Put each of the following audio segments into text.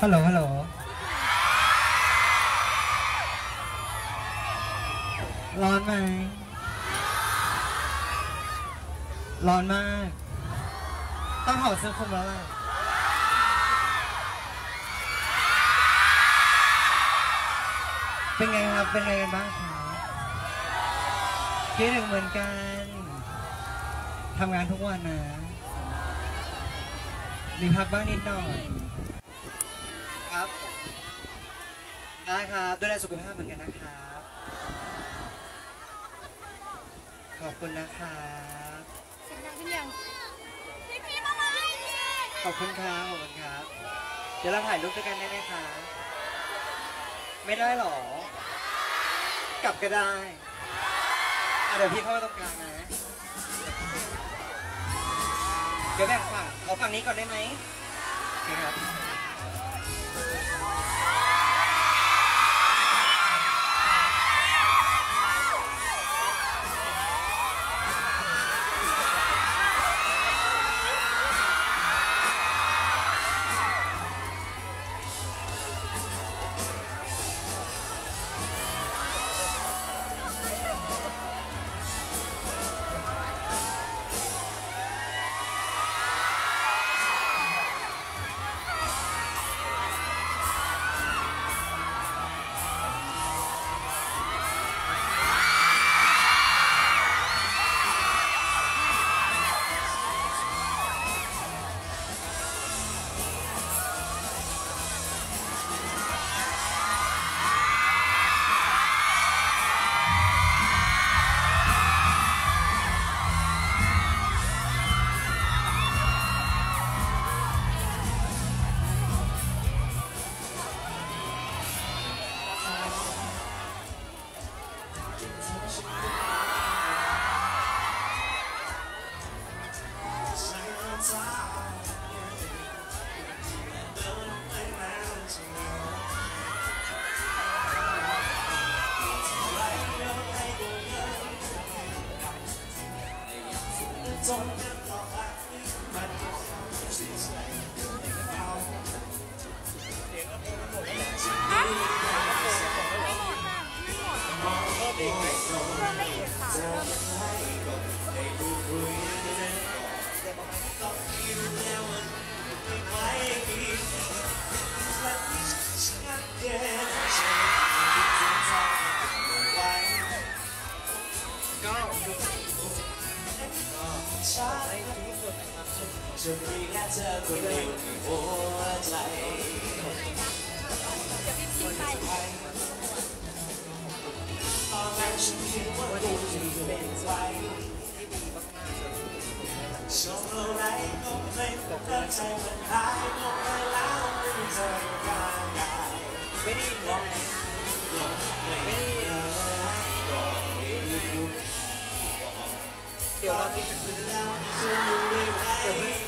ฮัลโหลฮัลโหลร้อนไหมร้อนมาก ต้องถอดเสื้อคลุมแล้วล่ะเป็นไงครับ เป็นไงกันบ้างครับคิดถึงเหมือนกันทำงานทุกวันนะ มีพักบ้างนิดหน่อย ครับได้ครับดูแลสุขภาพเหมือนกันนะครับ ขอบคุณนะครับเสียงดังขึ้นยังพี่พี่มาไหมขอบคุณครับขอบคุณครับ เดี๋ยวเราถ่ายรูปด้วยกันได้ไหมคะ ไม่ได้หรอ กลับก็ได้อะเดี๋ยวพี่เข้ามาตรงกลางนะ เดี๋ยวแบ่งฝั่งขอฝั่งนี้ก่อนได้ไหมโอเคครับ Chúng ta sẽ trở 人。走 จะมีแค่เธอคนเดียวในหัวใจเดี๋ยวพี่พิมพ์ไปตอนแรกฉันคิดว่าคุณจะเป็นใครที่ดีมากๆเลยชมเท่าไรก็ไม่ตกใจมันหายลงไปแล้วไม่เจอกันไม่ได้ยินร้องนะไม่ได้ยินเดี๋ยวเราที่จะคุยเรื่องเดี๋ยวไม่คิดว่าขอบคุณนะได้ยินชัดชัดเจนว่าฉันได้ยินเ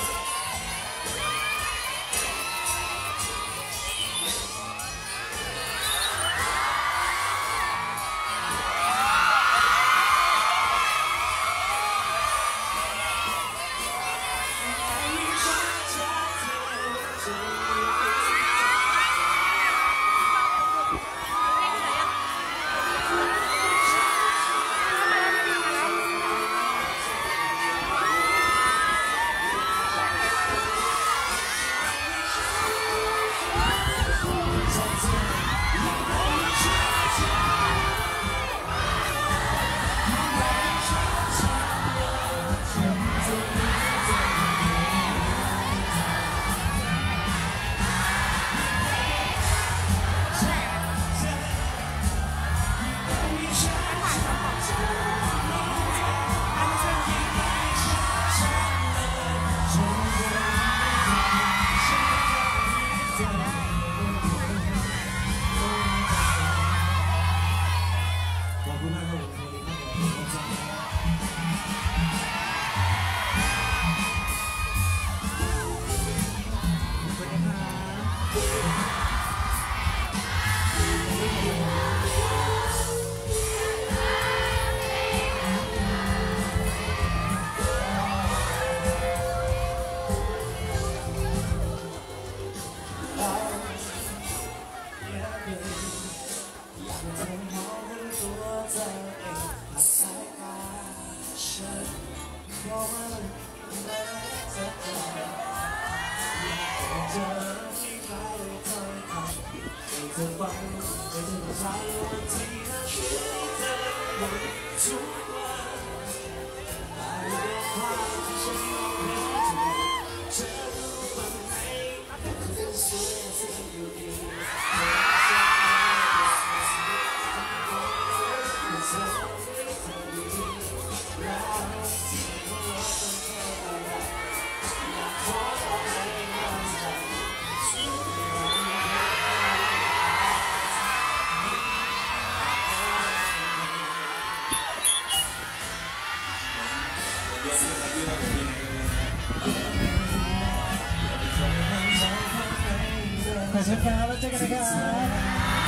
Bye. 我怀念的是记得不说我的是 Cause if I was taking a guy